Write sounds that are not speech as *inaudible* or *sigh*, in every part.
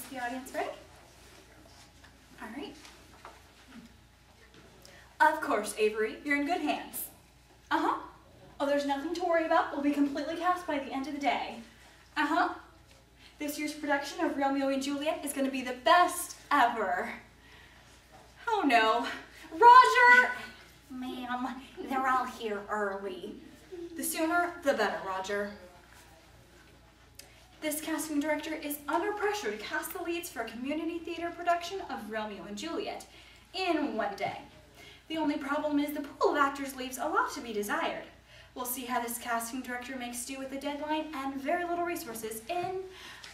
Is the audience ready? All right. Of course, Avery, you're in good hands. Uh-huh. Oh, there's nothing to worry about. We'll be completely cast by the end of the day. Uh-huh. This year's production of Romeo and Juliet is going to be the best ever. Oh, no. Roger! Ma'am, they're all here early. The sooner, the better, Roger. This casting director is under pressure to cast the leads for a community theater production of Romeo and Juliet in one day. The only problem is the pool of actors leaves a lot to be desired. We'll see how this casting director makes do with a deadline and very little resources in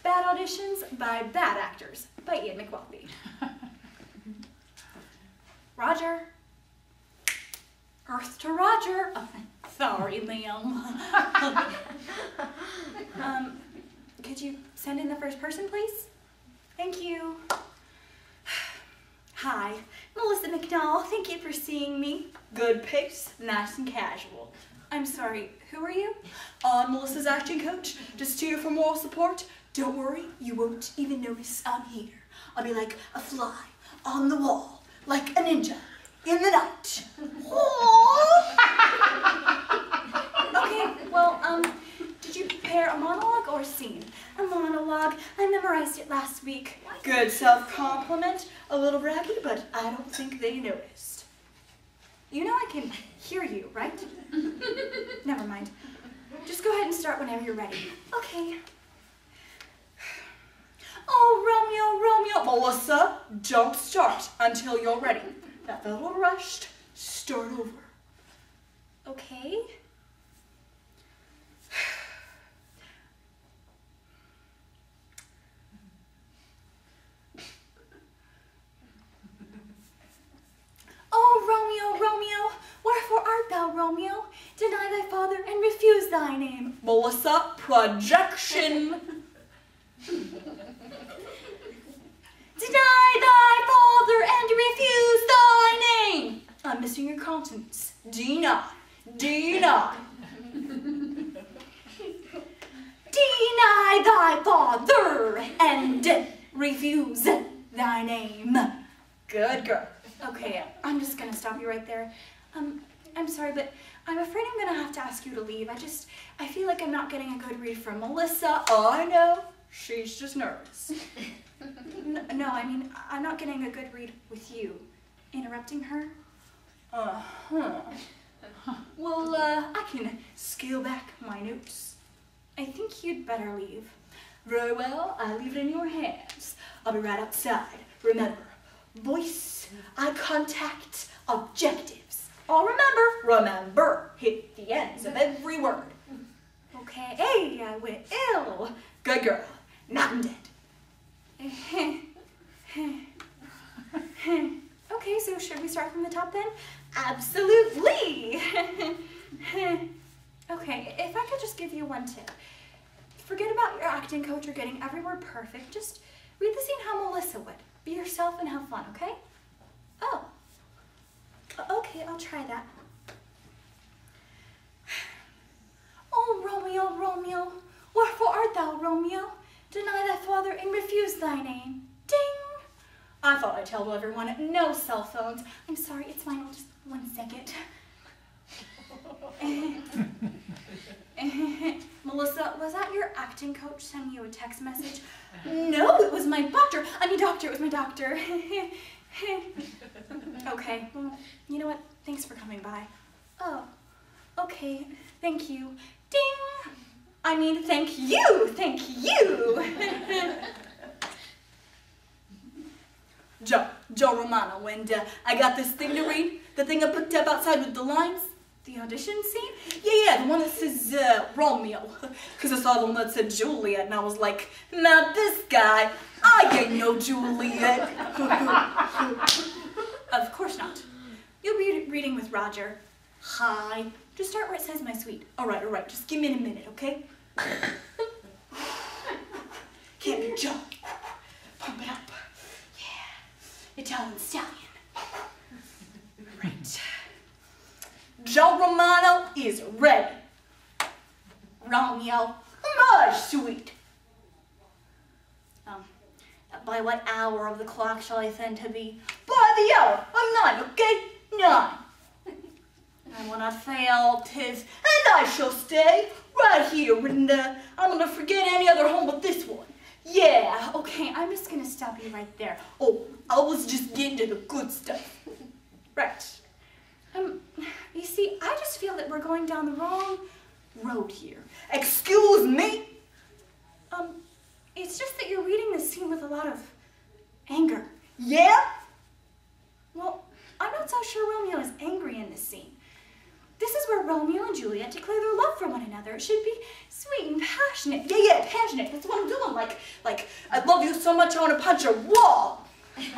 Bad Auditions by Bad Actors by Ian McWethy. *laughs* Roger. Earth to Roger. Oh, *laughs* sorry, Liam. *laughs* um, could you send in the first person, please? Thank you. *sighs* Hi, Melissa McDowell. Thank you for seeing me. Good pace, nice and casual. I'm sorry, who are you? I'm Melissa's acting coach, just here for moral support. Don't worry, you won't even notice I'm here. I'll be like a fly on the wall, like a ninja in the night. *laughs* okay, well, um, did you prepare a monologue or a scene? A monologue. I memorized it last week. Good self-compliment. A little braggy, but I don't think they noticed. You know I can hear you, right? *laughs* Never mind. Just go ahead and start whenever you're ready. Okay. *sighs* Oh, Romeo, Romeo. Melissa, don't start until you're ready. That felt a little rushed. Start over. Okay. Oh, Romeo, Romeo, wherefore art thou, Romeo? Deny thy father and refuse thy name. Melissa, projection. *laughs* Deny thy father and refuse thy name. I'm missing your countenance. Deny, deny. Deny thy father and refuse thy name. Good girl. Okay, I'm just gonna stop you right there. Um, I'm sorry, but I'm afraid I'm gonna have to ask you to leave. I just, I feel like I'm not getting a good read from Melissa. Oh, I know. She's just nervous. *laughs* no, I mean, I'm not getting a good read with you. Interrupting her? Uh-huh. *laughs* Well, uh, I can scale back my notes. I think you'd better leave. Very well, I leave it in your hands. I'll be right outside. Remember, voice, eye contact, objectives. All remember, remember, hit the ends of mm-hmm. every word. Mm-hmm. Okay, hey, I went ill. Good girl, not dead. *laughs* okay, so should we start from the top then? Absolutely. *laughs* okay, if I could just give you one tip. Forget about your acting coach or getting every word perfect. Just read the scene how Melissa would. Be yourself and have fun, okay? Oh. Oh, okay, I'll try that. Oh, Romeo, Romeo, wherefore art thou, Romeo? Deny thy father and refuse thy name. Ding! I thought I'd tell everyone, no cell phones. I'm sorry, it's mine. Just one second. *laughs* Melissa, was that your acting coach sending you a text message? No, it was my doctor. I mean, doctor, it was my doctor. *laughs* *laughs* okay, well, you know what? Thanks for coming by. Oh, okay, thank you. Ding! I mean, thank you, thank you. *laughs* Joe, Joe Romano, and uh, I got this thing to read, the thing I picked up outside with the lines. The audition scene? Yeah, yeah, the one that says uh, Romeo. *laughs* Because I saw the one that said Juliet, and I was like, now this guy, I ain't no Juliet. *laughs* of course not. You'll be reading with Roger. Hi. Just start where it says my sweet. All right, all right, just give me a minute, okay? *laughs* Can't be Joe. Pump it up. Yeah. Italian stallion. Joe Romano is ready. Romeo, my sweet. Um, by what hour of the clock shall I send to thee? By the hour of nine, okay? Nine. I will not fail, tis, and I shall stay right here, and uh, I'm gonna forget any other home but this one. Yeah, okay, I'm just gonna stop you right there. Oh, I was just getting to the good stuff. Right. Um, you see, I just feel that we're going down the wrong road here. Excuse me? Um, it's just that you're reading this scene with a lot of anger. Yeah? Well, I'm not so sure Romeo is angry in this scene. This is where Romeo and Juliet declare their love for one another. It should be sweet and passionate. Yeah, yeah, passionate. That's what I'm doing. Like, like, I love you so much I want to punch a wall. *laughs*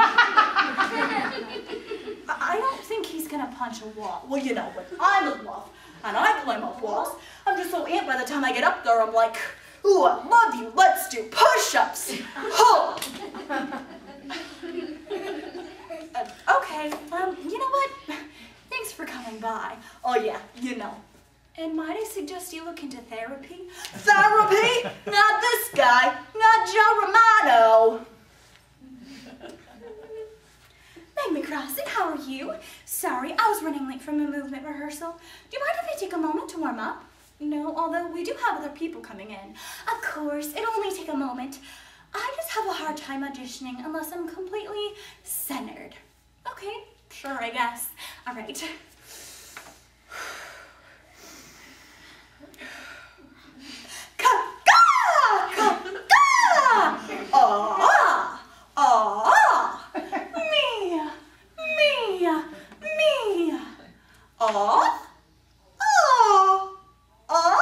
I don't think he's gonna punch a wall. Well, you know, when I'm a love and I climb up walls, I'm just so amped by the time I get up there, I'm like, ooh, I love you, let's do push-ups. *laughs* *laughs* Uh, okay, um, you know what? Thanks for coming by. Oh yeah, you know. And might I suggest you look into therapy? *laughs* Therapy? not this guy, not Joe Romano. McCrossin, how are you? Sorry, I was running late from a movement rehearsal. Do you mind if I take a moment to warm up? No, although we do have other people coming in. Of course, it'll only take a moment. I just have a hard time auditioning unless I'm completely centered. Okay, sure, I guess. All right. Ah! Ah! Me! Me! Me! Ah! Ah! Ah!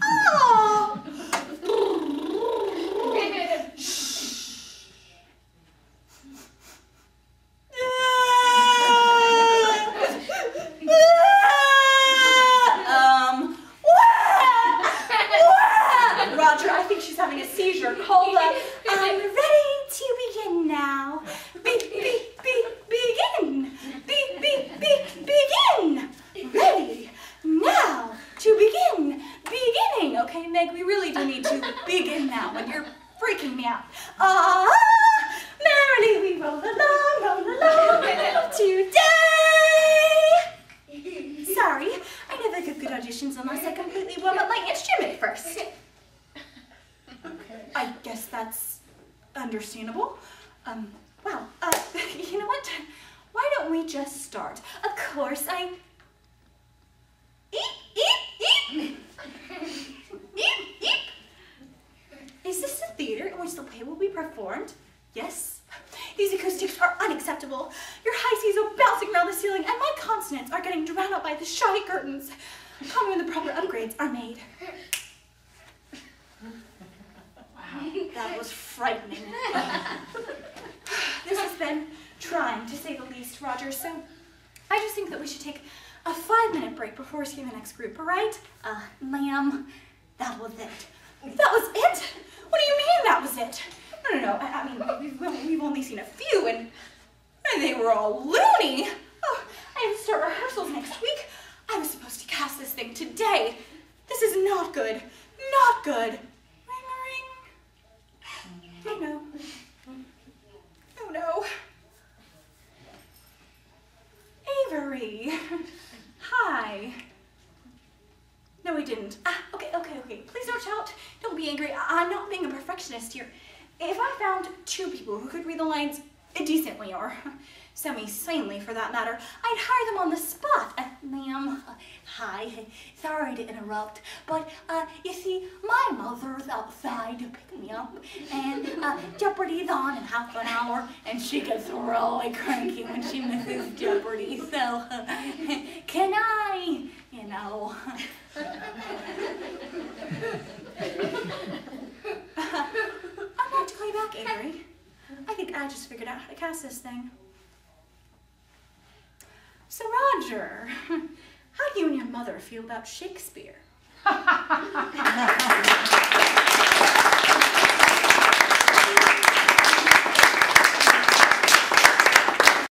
Ah! um, Roger, I think she's having a seizure. Hold up. I'm ready to begin now. Be, be, be, begin. Be, be, be, begin. Ready now to begin. Beginning. Okay, Meg, we really do need to now, and you're freaking me out. Ah, merrily we roll along, roll along today. Sorry, I never get good auditions unless I completely warm up my instrument first. I guess that's understandable. Um, wow, uh, *laughs* you know what? Why don't we just start? Of course, I... theater in which the play will be performed? Yes. These acoustics are unacceptable. Your high Cs are bouncing around the ceiling and my consonants are getting drowned out by the shoddy curtains. Call me when the proper upgrades are made. Wow, that was frightening. this has been trying, to say the least, Roger, so I just think that we should take a five-minute break before we see the next group, all right? Uh, ma'am, that was it. That was it? What do you mean that was it? No, no, no, I, I mean, we've, we've only seen a few, and, and they were all loony. Oh, I have to start rehearsals next week. I was supposed to cast this thing today. This is not good. Not good. Ring ring. Oh no. Oh no. Avery. Hi. No, we didn't. Ah, okay. Please don't shout. Don't be angry. I'm not being a perfectionist here. If I found two people who could read the lines decently or *laughs* semi-sanely for that matter, I'd hire them on the spot. Uh, Ma'am, uh, hi, sorry to interrupt, but uh, you see, my mother's outside to pick me up, and uh, Jeopardy's on in half an hour, and she gets really cranky when she misses Jeopardy, so *laughs* can I, you know... *laughs* I'm going to call you back, Avery. I think I just figured out how to cast this thing. So, Roger, *laughs* how do you and your mother feel about Shakespeare? *laughs*